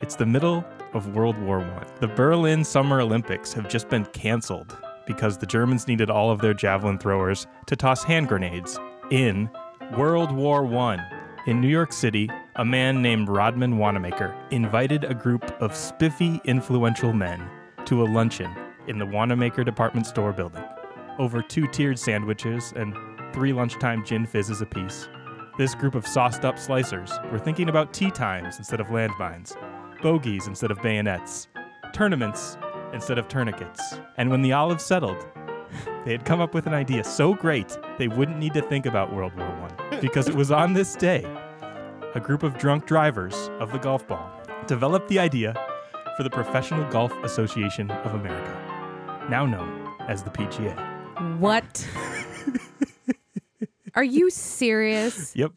It's the middle of World War I. The Berlin Summer Olympics have just been canceled because the Germans needed all of their javelin throwers to toss hand grenades in World War I. In New York City, a man named Rodman Wanamaker invited a group of spiffy, influential men to a luncheon in the Wanamaker department store building. Over two tiered sandwiches and three lunchtime gin fizzes apiece. This group of sauced up slicers were thinking about tee times instead of landmines, bogeys instead of bayonets, tournaments instead of tourniquets. And when the olives settled, they had come up with an idea so great they wouldn't need to think about World War I because it was on this day a group of drunk drivers of the golf ball developed the idea for the Professional Golf Association of America, now known as the PGA. What? Are you serious? Yep.